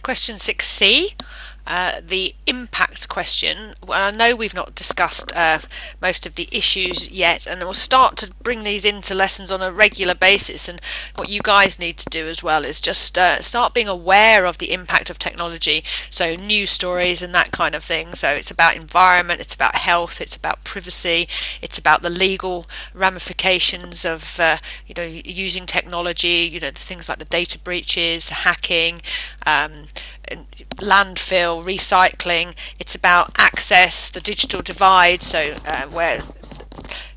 Question 6c uh, the impacts question. Well, I know we've not discussed uh, most of the issues yet, and we'll start to bring these into lessons on a regular basis. And what you guys need to do as well is just uh, start being aware of the impact of technology. So, news stories and that kind of thing. So, it's about environment, it's about health, it's about privacy, it's about the legal ramifications of uh, you know using technology. You know, the things like the data breaches, hacking. Um, landfill, recycling. It's about access, the digital divide. So uh, where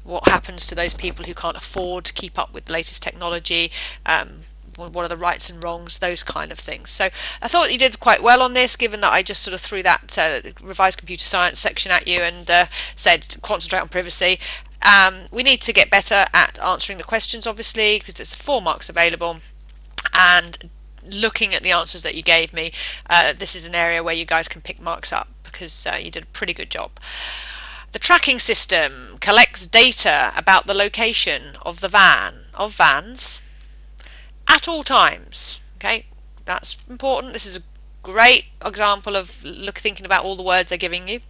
what happens to those people who can't afford to keep up with the latest technology? Um, what are the rights and wrongs? Those kind of things. So I thought you did quite well on this, given that I just sort of threw that uh, revised computer science section at you and uh, said concentrate on privacy. Um, we need to get better at answering the questions, obviously, because there's four marks available and looking at the answers that you gave me, uh, this is an area where you guys can pick marks up because uh, you did a pretty good job. The tracking system collects data about the location of the van, of vans, at all times. Okay, that's important. This is a great example of look thinking about all the words they're giving you.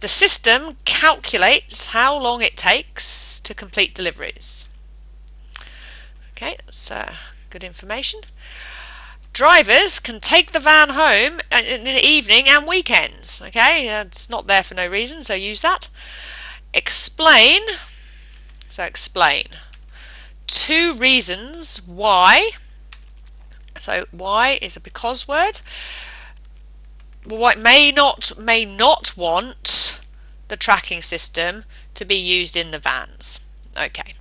The system calculates how long it takes to complete deliveries. Okay, that's uh, good information. Drivers can take the van home in the evening and weekends. Okay, it's not there for no reason, so use that. Explain. So explain. Two reasons why. So why is a because word. What may not may not want the tracking system to be used in the vans. Okay.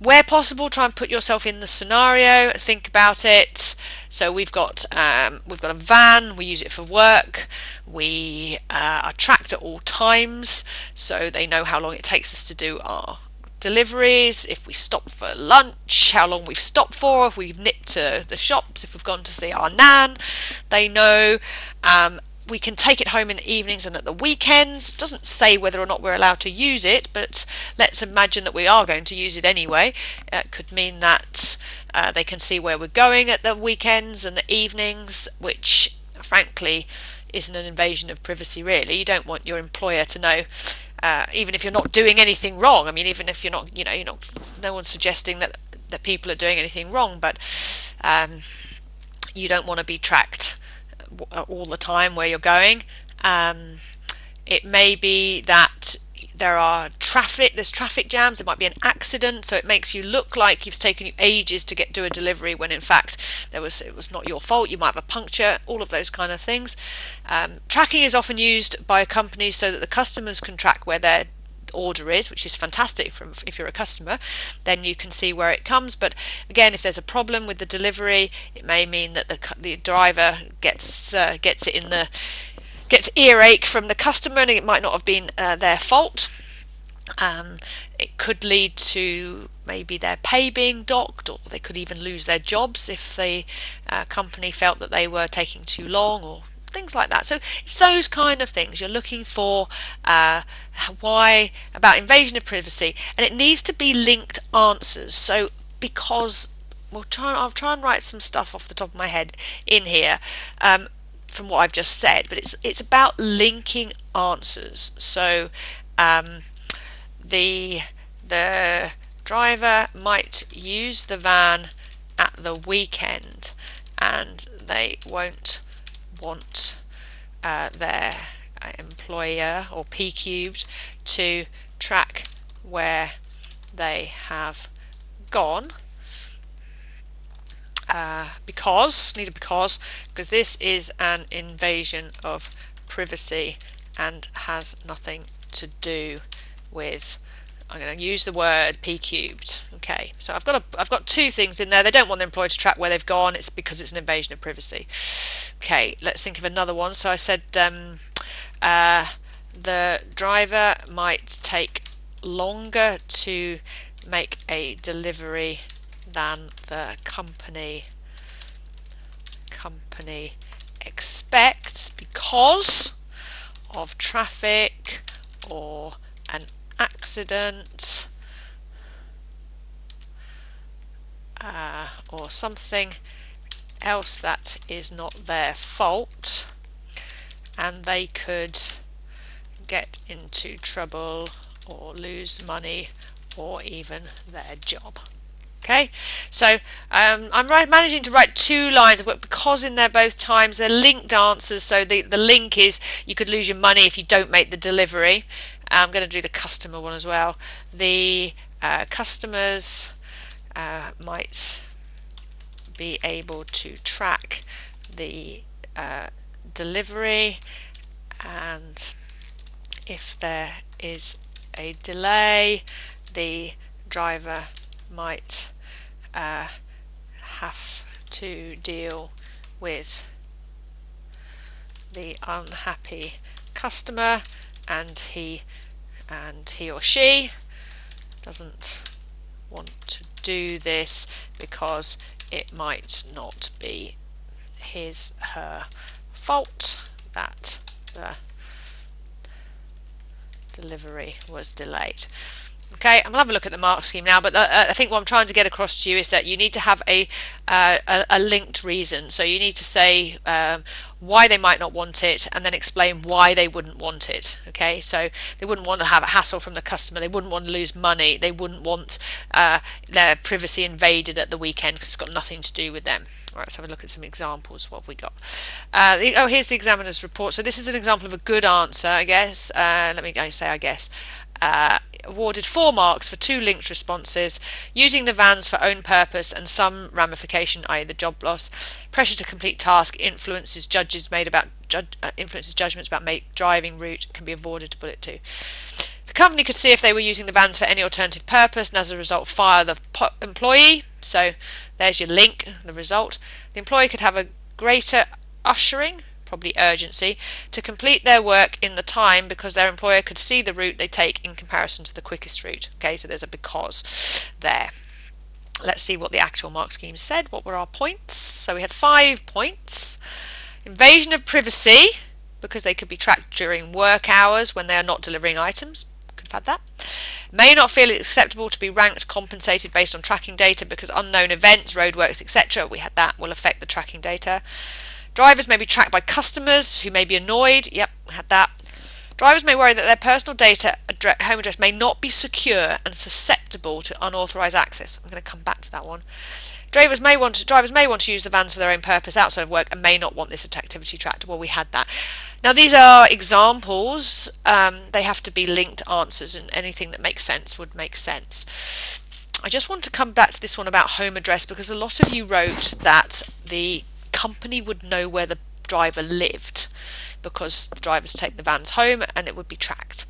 Where possible, try and put yourself in the scenario, think about it. So we've got um, we've got a van, we use it for work, we uh, are tracked at all times, so they know how long it takes us to do our deliveries, if we stop for lunch, how long we've stopped for, if we've nipped to the shops, if we've gone to see our nan, they know. Um, we can take it home in the evenings and at the weekends. It doesn't say whether or not we're allowed to use it, but let's imagine that we are going to use it anyway. It could mean that uh, they can see where we're going at the weekends and the evenings, which frankly isn't an invasion of privacy really. You don't want your employer to know uh, even if you're not doing anything wrong. I mean, even if you're not, you know, you're not, no one's suggesting that that people are doing anything wrong, but um, you don't want to be tracked all the time where you're going. Um, it may be that there are traffic, there's traffic jams, it might be an accident, so it makes you look like it's taken you ages to get to a delivery when in fact there was it was not your fault, you might have a puncture, all of those kind of things. Um, tracking is often used by companies so that the customers can track where their order is, which is fantastic from if you're a customer, then you can see where it comes. But again, if there's a problem with the delivery, it may mean that the the driver gets uh, gets it in the gets earache from the customer, and it might not have been uh, their fault. Um, it could lead to maybe their pay being docked, or they could even lose their jobs if the uh, company felt that they were taking too long or things like that. So it's those kind of things you're looking for. Uh, why about invasion of privacy, and it needs to be linked answers. So because we'll try, I'll try and write some stuff off the top of my head in here. Um, from what I've just said, but it's it's about linking answers. So um, the the driver might use the van at the weekend, and they won't want uh, their uh, employer or P cubed to track where they have gone uh, because need a because because this is an invasion of privacy and has nothing to do with I'm going to use the word p cubed okay so I've got a I've got two things in there. They don't want the employer to track where they've gone. It's because it's an invasion of privacy. Okay let's think of another one. So I said um, uh, the driver might take longer to make a delivery than the company company expects because of traffic or an accident uh, or something else that is not their fault and they could get into trouble or lose money or even their job. Okay, so um, I'm managing to write two lines of work because in there both times they're linked answers. So the, the link is you could lose your money if you don't make the delivery. I'm going to do the customer one as well. The uh, customers uh, might be able to track the uh, delivery and if there is a delay the driver might uh, have to deal with the unhappy customer and he and he or she doesn't want do this because it might not be his her fault that the delivery was delayed. Okay, I'm to have a look at the mark scheme now, but uh, I think what I'm trying to get across to you is that you need to have a, uh, a, a, linked reason. So you need to say um, why they might not want it and then explain why they wouldn't want it. Okay, so they wouldn't want to have a hassle from the customer, they wouldn't want to lose money, they wouldn't want uh, their privacy invaded at the weekend because it's got nothing to do with them. All right, let's have a look at some examples. What have we got? Uh, the, oh, here's the examiner's report. So this is an example of a good answer, I guess. Uh, let me say, I guess. Awarded four marks for two linked responses, using the vans for own purpose and some ramification, i.e. the job loss. Pressure to complete task influences judges made about ju uh, influences judgments about make, driving route can be avoided to bullet two. The company could see if they were using the vans for any alternative purpose and as a result fire the employee. So there's your link, the result. The employee could have a greater ushering probably urgency, to complete their work in the time because their employer could see the route they take in comparison to the quickest route. Okay, so there's a because there. Let's see what the actual mark scheme said. What were our points? So we had five points. Invasion of privacy, because they could be tracked during work hours when they are not delivering items. Could have had that. May not feel acceptable to be ranked compensated based on tracking data because unknown events, roadworks, etc. We had that will affect the tracking data. Drivers may be tracked by customers who may be annoyed. Yep, had that. Drivers may worry that their personal data home address may not be secure and susceptible to unauthorized access. I'm going to come back to that one. Drivers may want to, drivers may want to use the vans for their own purpose outside of work and may not want this activity tracked. Well, we had that. Now, these are examples. Um, they have to be linked answers, and anything that makes sense would make sense. I just want to come back to this one about home address because a lot of you wrote that the company would know where the driver lived because the drivers take the vans home and it would be tracked.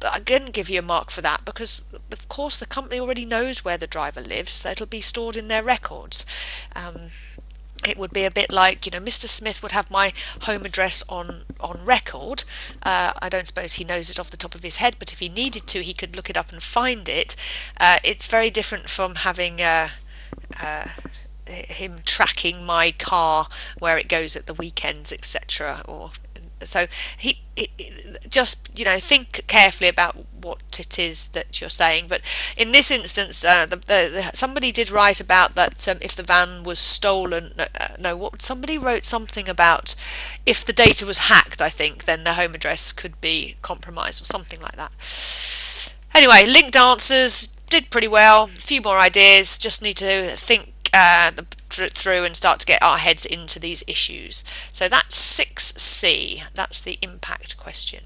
But I didn't give you a mark for that because, of course, the company already knows where the driver lives, so it'll be stored in their records. Um, it would be a bit like, you know, Mr. Smith would have my home address on on record. Uh, I don't suppose he knows it off the top of his head, but if he needed to, he could look it up and find it. Uh, it's very different from having. Uh, uh him tracking my car where it goes at the weekends etc or so he, he, just you know think carefully about what it is that you're saying. But in this instance uh, the, the, somebody did write about that um, if the van was stolen no, uh, no what somebody wrote something about if the data was hacked I think then the home address could be compromised or something like that. Anyway linked answers did pretty well a few more ideas just need to think uh, the, through and start to get our heads into these issues. So that's 6C, that's the impact question.